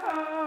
Ah!